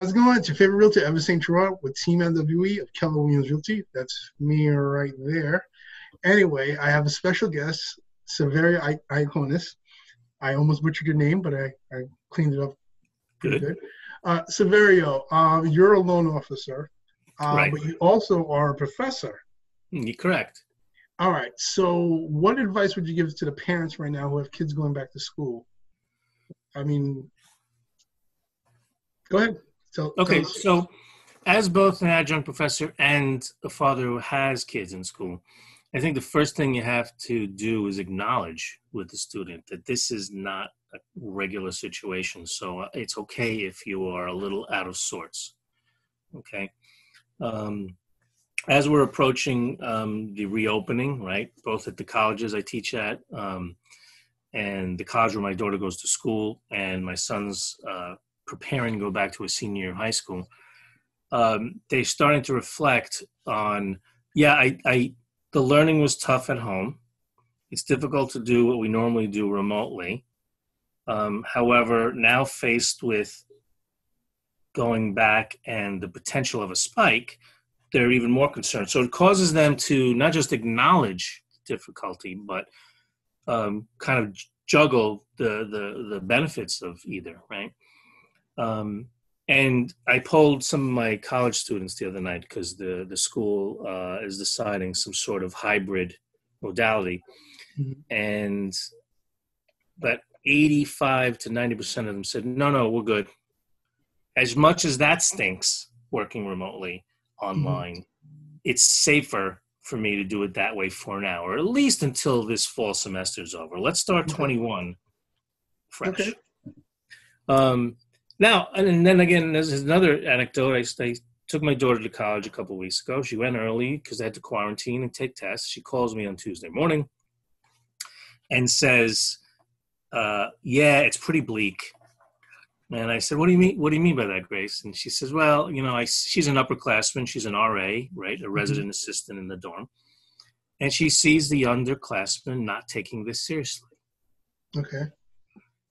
How's it going? It's your favorite realtor, Evan St. Gerard, with Team NWE of Keller Williams Realty. That's me right there. Anyway, I have a special guest, Saverio I- Iaconis. I almost butchered your name, but I, I cleaned it up Good. good. Uh, Saverio, uh, you're a loan officer, uh, Right. but you also are a professor. Mm, You're correct. All right. So, what advice would you give to the parents right now who have kids going back to school? I mean, go ahead. Tell Okay, us. so as both an adjunct professor and a father who has kids in school, I think the first thing you have to do is acknowledge with the student that this is not a regular situation. So uh, it's okay if you are a little out of sorts. Okay. Um, as we're approaching um, the reopening, right, both at the colleges I teach at um, and the college where my daughter goes to school, and my son's uh, preparing to go back to a senior year of high school, um, they're starting to reflect on, yeah, I, I, the learning was tough at home. It's difficult to do what we normally do remotely. Um, however, now faced with going back and the potential of a spike, they're even more concerned. So it causes them to not just acknowledge difficulty, but um, kind of juggle the, the the benefits of either, right? Um, and I polled some of my college students the other night because the the school uh, is deciding some sort of hybrid modality, Mhm. and but 85 to 90 percent of them said, "No, no, we're good." As much as that stinks, working remotely online, it's safer for me to do it that way for now, or at least until this fall semester is over. Let's start Okay. 21 fresh. Okay. Um, now, and then again, there's another anecdote. I, I took my daughter to college a couple weeks ago. She went early because I had to quarantine and take tests. She calls me on Tuesday morning and says, uh, "Yeah, it's pretty bleak." And I said, "What do you mean? What do you mean by that, Grace?" And she says, "Well, you know, I, she's an upperclassman. She's an RA, right, a resident assistant in the dorm, and she sees the underclassmen not taking this seriously." Okay.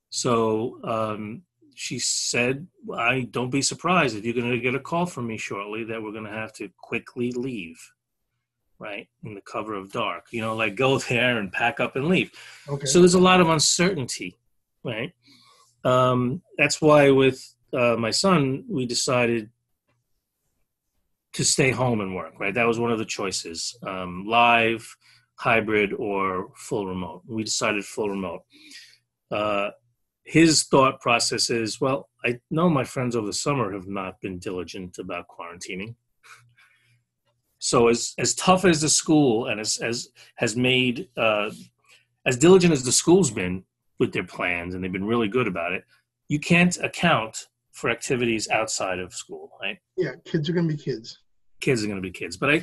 So um, she said, "I don't be surprised if you're going to get a call from me shortly that we're going to have to quickly leave, right, in the cover of dark. You know, like go there and pack up and leave." Okay. So there's a lot of uncertainty, right? Um, that's why with uh, my son, we decided to stay home and work, right? That was one of the choices um, live, hybrid, or full remote. We decided full remote. Uh, his thought process is well, I know my friends over the summer have not been diligent about quarantining. So as as tough as the school and as as has made uh, as diligent as the school's been with their plans, and they've been really good about it, you can't account for activities outside of school, right? yeah, kids are gonna be kids. Kids are going to be kids, but I,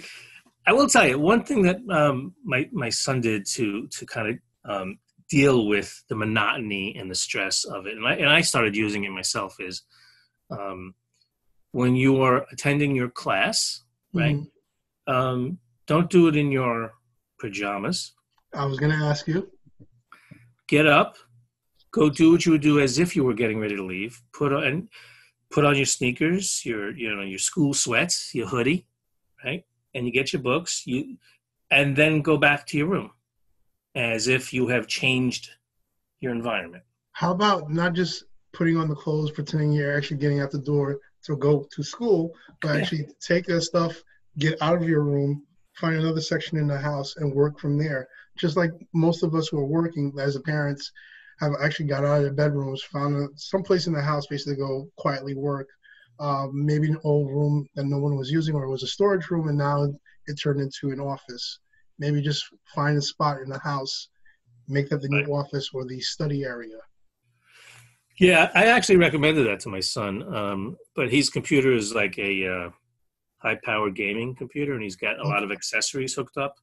I will tell you one thing that um, my my son did to to kind of um, deal with the monotony and the stress of it, and I and I started using it myself is, um, when you are attending your class, right? Mhm. Um, don't do it in your pajamas. I was gonna ask you. get up, go do what you would do as if you were getting ready to leave. Put on put on your sneakers, your you know your school sweats, your hoodie, right? And you get your books. You and then go back to your room as if you have changed your environment. How about not just putting on the clothes, pretending you're actually getting out the door to go to school, but Yeah. actually take that stuff, get out of your room, find another section in the house, and work from there. Just like most of us who are working as a parents have actually got out of their bedrooms, found a, someplace in the house basically to go quietly work. Uh, maybe an old room that no one was using, or it was a storage room, and now it turned into an office. Maybe just find a spot in the house, make that the new office or the study area. Yeah, I actually recommended that to my son, um, but his computer is like a uh, high-powered gaming computer, and he's got a lot of accessories hooked up.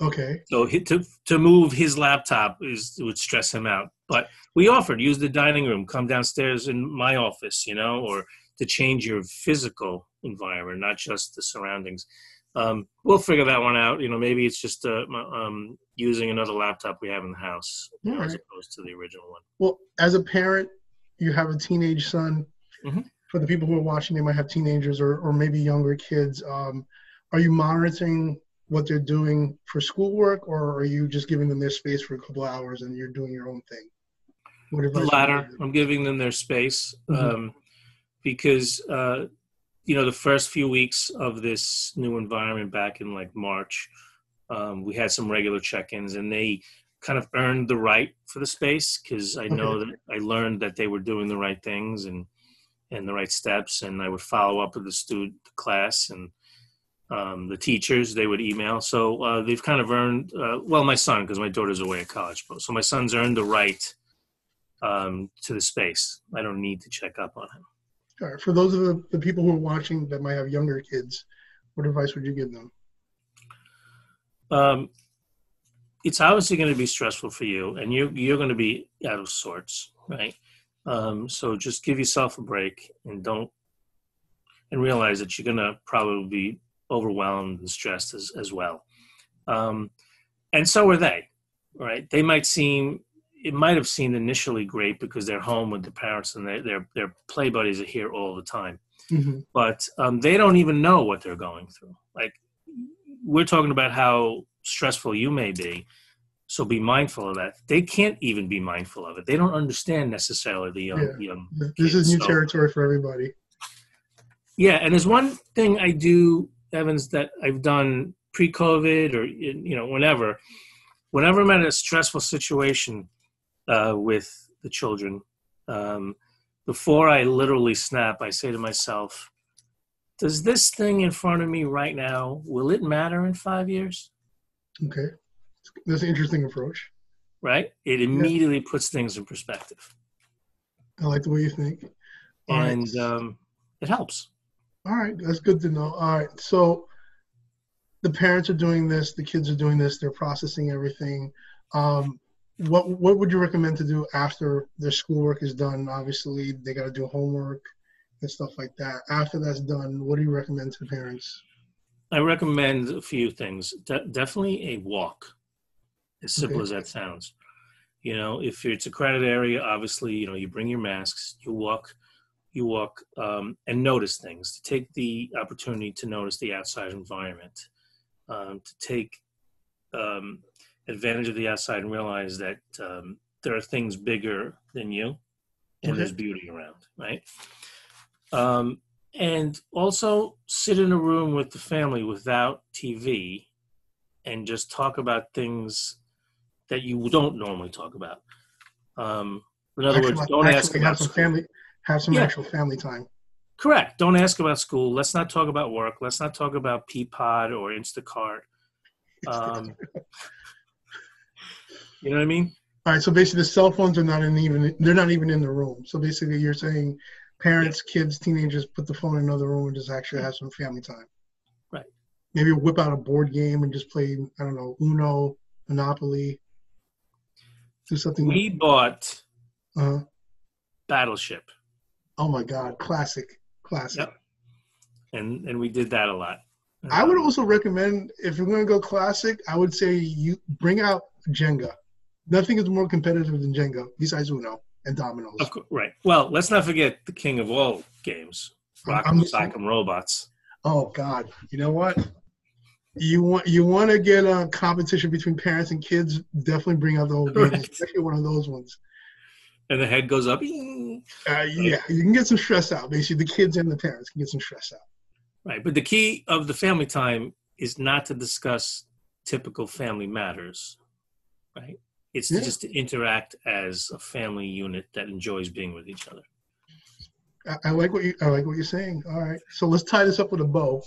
Okay. So he, to to move his laptop is would stress him out. But we offered use the dining room, come downstairs in my office, you know, or to change your physical environment, not just the surroundings. Um, we'll figure that one out. You know, maybe it's just uh, um, using another laptop we have in the house you know, as opposed to the original one. Well, as a parent, you have a teenage son. Mhm. for the people who are watching, they might have teenagers or, or maybe younger kids. Um, are you monitoring what they're doing for schoolwork, or are you just giving them their space for a couple hours and you're doing your own thing? The latter. I'm giving them their space mm-hmm. um, because uh, you know the first few weeks of this new environment back in like March, um, we had some regular check-ins, and they kind of earned the right for the space because I know that I learned that they were doing the right things and and the right steps, and I would follow up with the student the class and um, the teachers. They would email, so uh, they've kind of earned. Uh, well, my son, because my daughter's away at college, so my son's earned the right um, to the space. I don't need to check up on him. For those of the, the people who are watching that might have younger kids, what advice would you give them? Um, it's obviously going to be stressful for you, and you you're going to be out of sorts, right? Um, so just give yourself a break and don't and realize that you're going to probably be overwhelmed and stressed as as well. Um, and so are they, right? They might seem it might have seemed initially great because they're home with the parents and their their, their play buddies are here all the time. Mm-hmm. But um, they don't even know what they're going through. Like we're talking about how stressful you may be, so be mindful of that. They can't even be mindful of it. They don't understand necessarily the young. Yeah. young this kids, is new so. territory for everybody. Yeah, and there's one thing I do, Evans, that I've done pre-COVID or you know whenever, whenever I'm in a stressful situation uh, with the children. Um, before I literally snap, I say to myself, does this thing in front of me right now, will it matter in five years? Okay. That's an interesting approach. Right? It immediately yeah. puts things in perspective. I like the way you think. All and right. um, it helps. All right. That's good to know. All right. So the parents are doing this, the kids are doing this, they're processing everything. Um, what what would you recommend to do after their schoolwork is done? Obviously, they got to do homework and stuff like that. After that's done, what do you recommend to the parents? I recommend a few things. De- definitely a walk, as simple okay. as that sounds. You know, if it's a crowded area, obviously, you know, you bring your masks, you walk, you walk, um, and notice things. To take the opportunity to notice the outside environment, um, to take um, advantage of the outside and realize that um, there are things bigger than you and there's beauty around, right? Um, and also sit in a room with the family without TV and just talk about things that you don't normally talk about. Um, in other actually, words, don't ask about have some family, have some yeah. actual family time. Correct. Don't ask about school. Let's not talk about work. Let's not talk about Peapod or Instacart. Um, you know what I mean? All right. So basically, the cell phones are not in even they're not even in the room. So basically, you're saying parents, kids, teenagers put the phone in another room and just actually have some family time. Right. Maybe whip out a board game and just play. I don't know Uno, Monopoly. Do something. We bought uh-huh. Battleship. Oh my God! Classic, classic. Yep. And and we did that a lot. I would also recommend if you're going to go classic, I would say you bring out Jenga. Nothing is more competitive than Jenga besides Uno and Dominoes. Of course, right. Well, let's not forget the king of all games, Rock'em Sock'em Robots. Oh God! You know what? You want you want to get a competition between parents and kids? Definitely bring out the whole game, especially one of those ones. And the head goes up. Uh, yeah, you can get some stress out. Basically, the kids and the parents can get some stress out. Right, but the key of the family time is not to discuss typical family matters, right? It's yeah. just to interact as a family unit that enjoys being with each other. I, I like what you I like what you're saying. All right, so let's tie this up with a bow.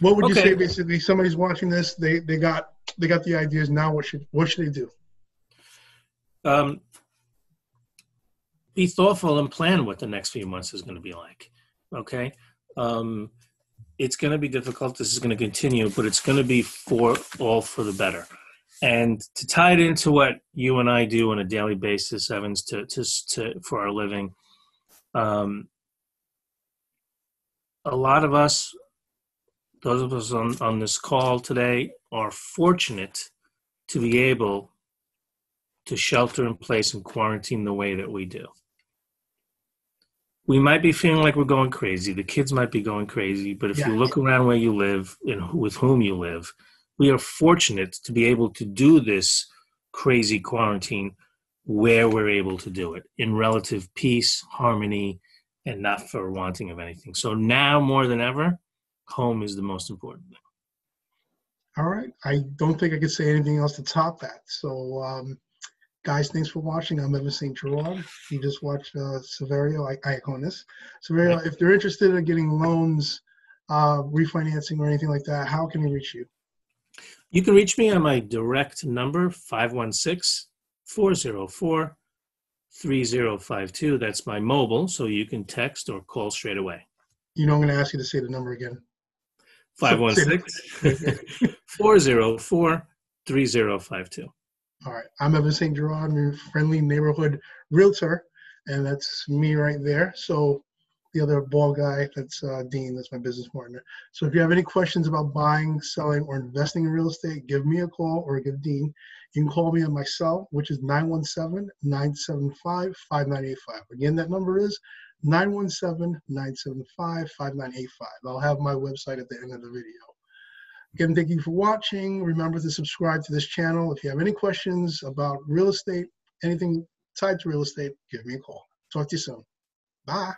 What would okay. you say? Basically, somebody's watching this. They they got they got the ideas. Now, what should what should they do? Um, be thoughtful and plan what the next few months is going to be like. Okay. Um, it's going to be difficult. This is going to continue, but it's going to be for all for the better. And to tie it into what you and I do on a daily basis, Evans, to to, to for our living, um, a lot of us, those of us on, on this call today, are fortunate to be able to shelter in place and quarantine the way that we do. we might be feeling like we're going crazy. The kids might be going crazy, but if Yeah. you look around where you live and who- with whom you live, we are fortunate to be able to do this crazy quarantine where we're able to do it in relative peace, harmony, and not for wanting of anything. So now more than ever, home is the most important thing. All right. I don't think I could say anything else to top that. So, um, guys, thanks for watching. I'm Evan St. Gerard. You just watched uh, Saverio, I- Iaconis. Saverio, if they're interested in getting loans, uh, refinancing, or anything like that, how can they reach you? You can reach me on my direct number, 516 404 3052. That's my mobile, so you can text or call straight away. You know, I'm going to ask you to say the number again. 516 404 3052. All right. I'm Evan St. Gerard, I'm your friendly neighborhood realtor, and that's me right there. So the other ball guy, that's uh, Dean, that's my business partner. So if you have any questions about buying, selling, or investing in real estate, give me a call or give Dean. You can call me on my cell, which is 917-975-5985. Again, that number is 917-975-5985. I'll have my website at the end of the video. Again, thank you for watching. Remember to subscribe to this channel. If you have any questions about real estate, anything tied to real estate, give me a call. Talk to you soon. Bye.